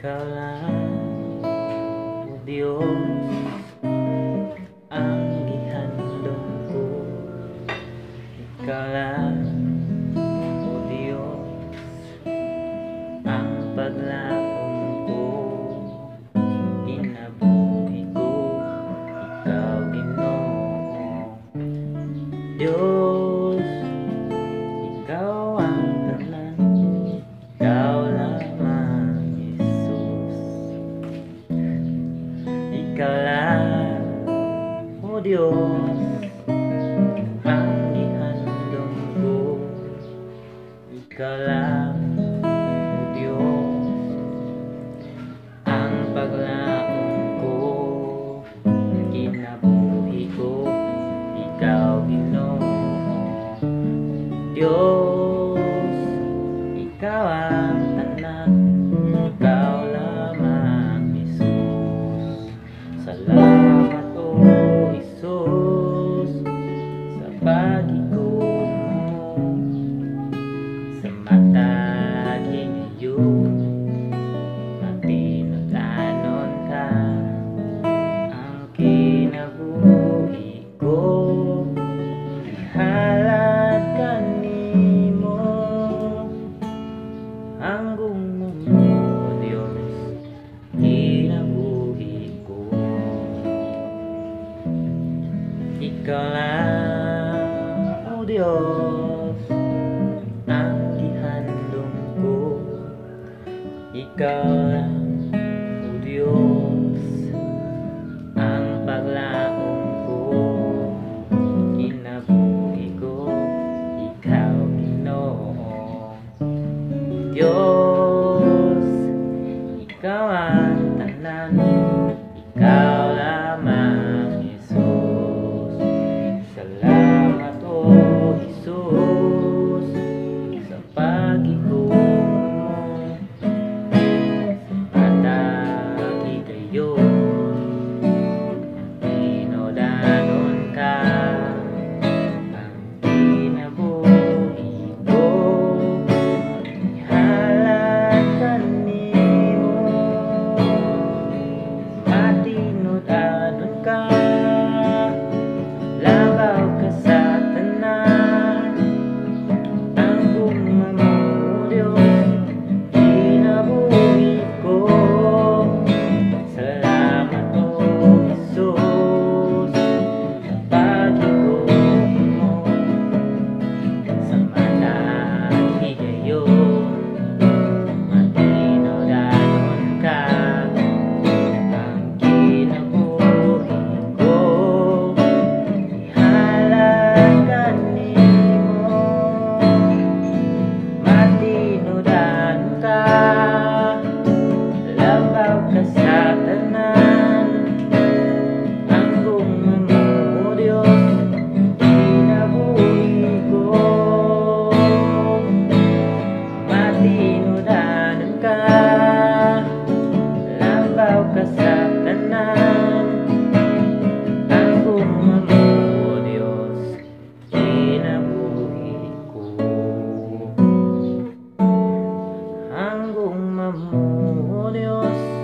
Ikaw lang, Diyos Diyos. Ang gihandom ko Ikaw lang, O Diyos ang paglaon ko kinabuhi ko Ikaw Ginoo Diyos Ikaw ang tanan Diyos ang gihandom ko ikaw o ang paglaong ko. Kinabuhi ko ikaw Ginoo Diyos ikaw ang tanan ikaw tengo un memoria oh